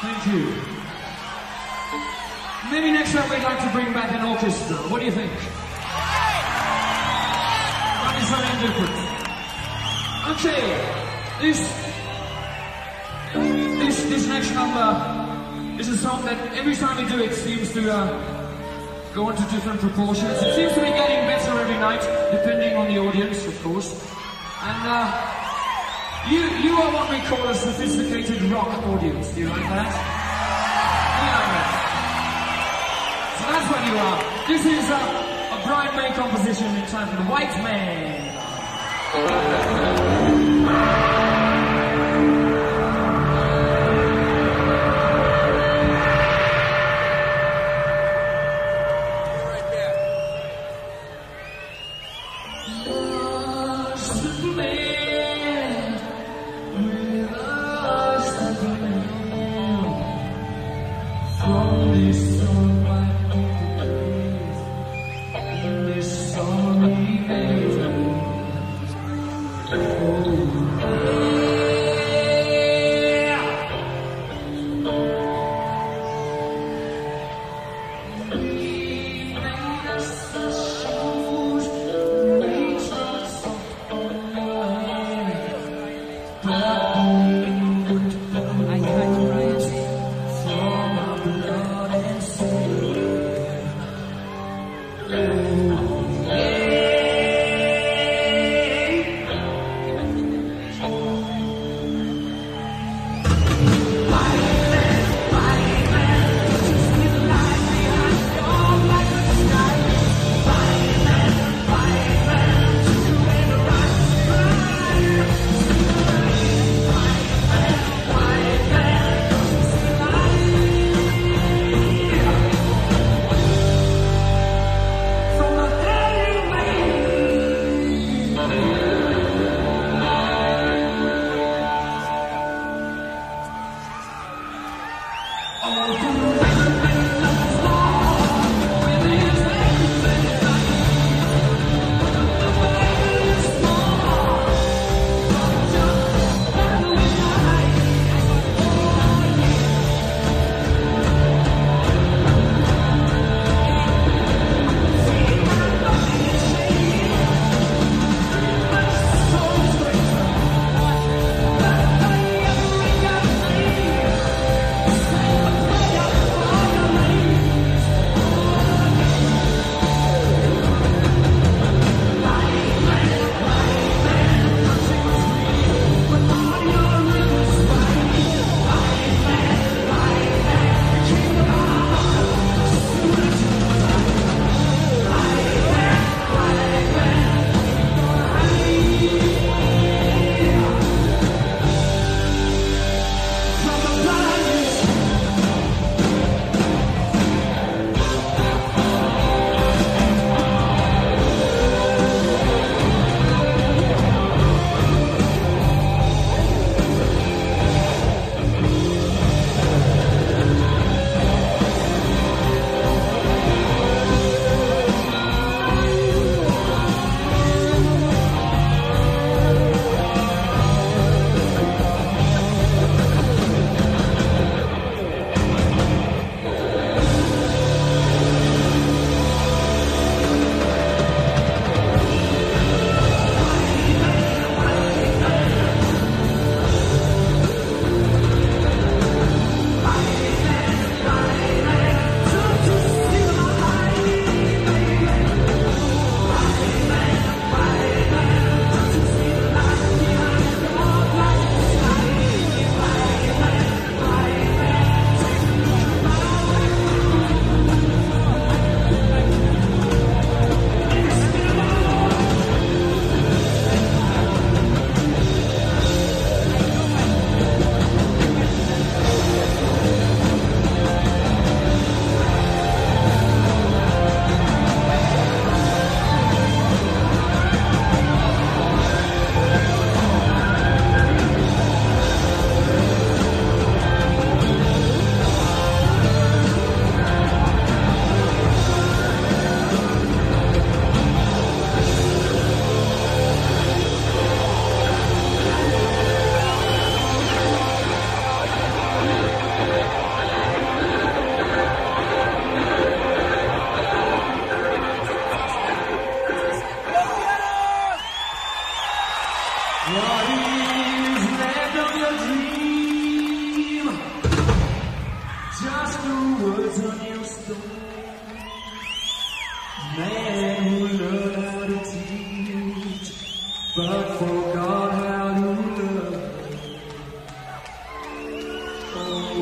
Thank you. Maybe next time we'd like to bring back an orchestra. What do you think? Might be something different. Okay, this this this next number is a song that every time we do it seems to uh, go into different proportions. It seems to be getting better every night, depending on the audience, of course. And uh, you you are what we call a sophisticated rock audience. Do you like that? You like that? So that's what you are. This is uh, a Brian May composition entitled White Man. I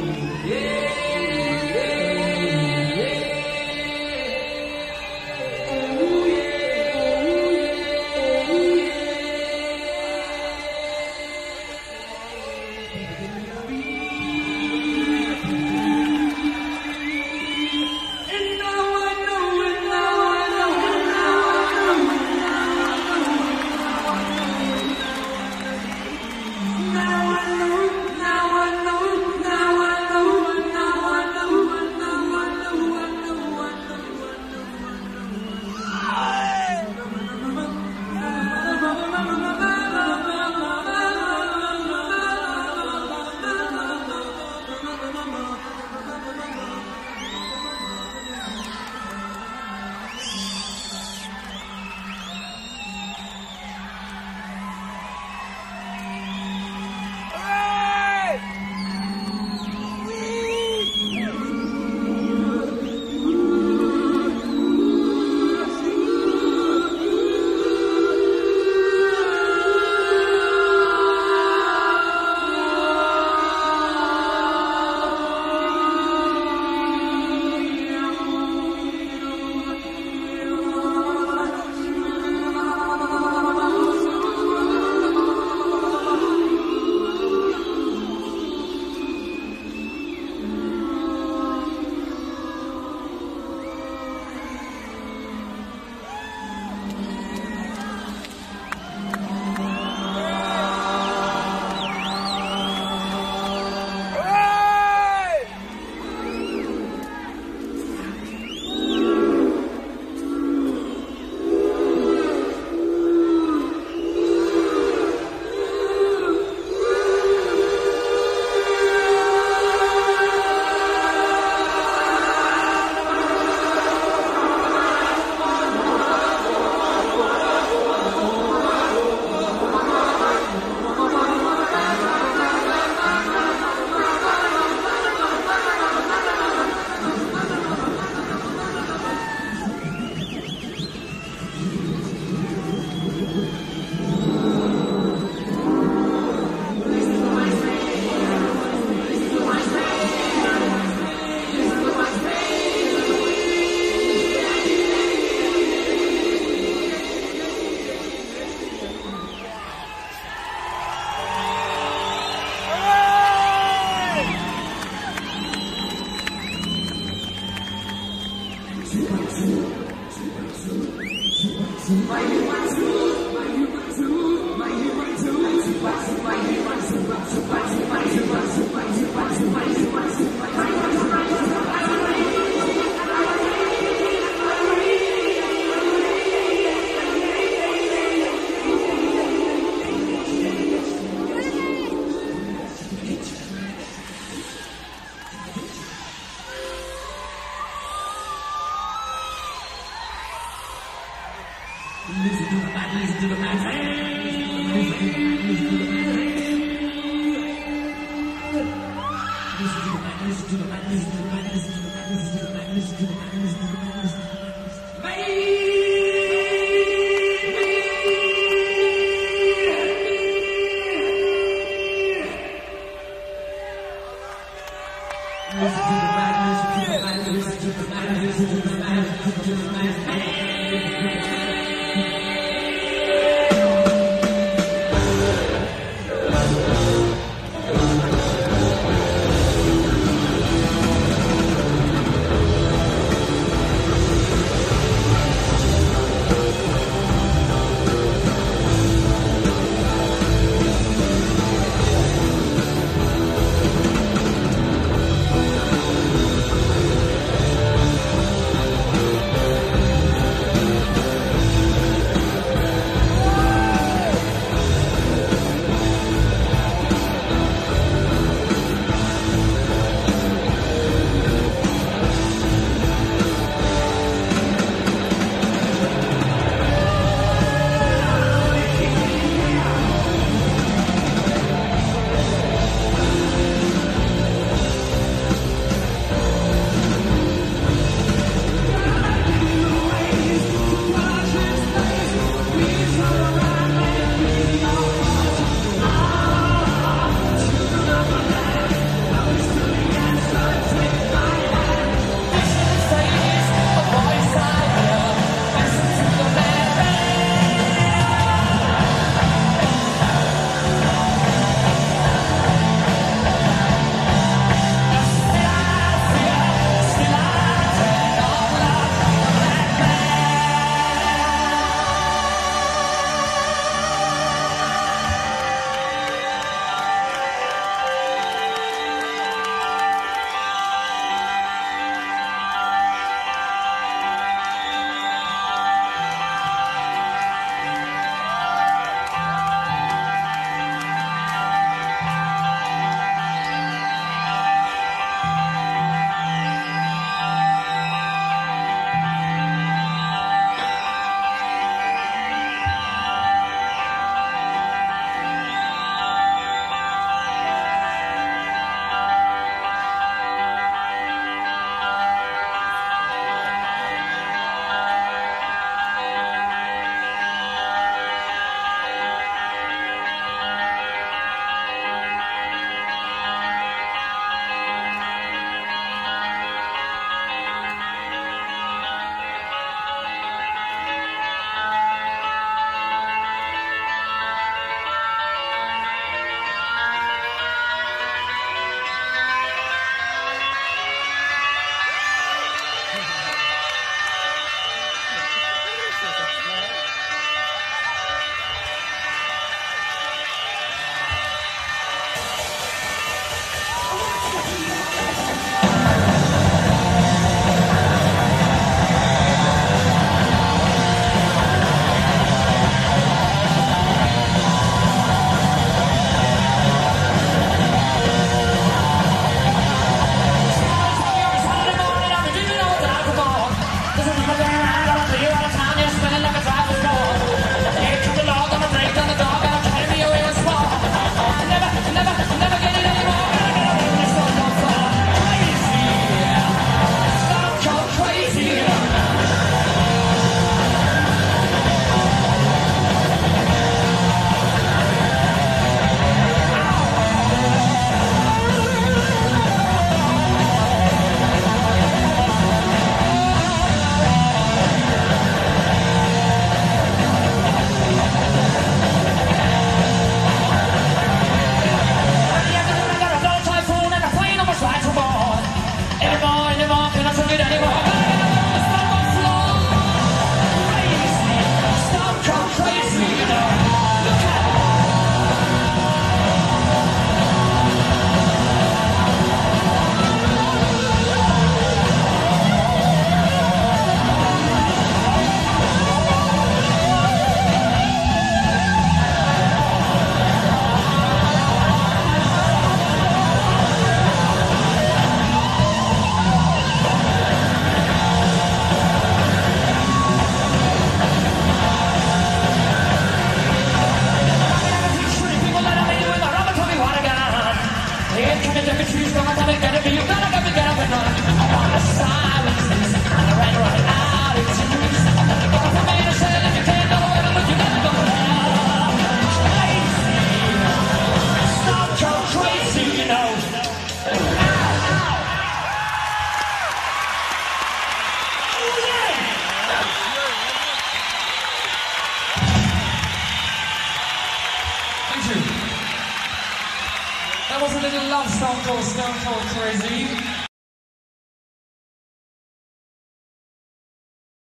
yeah.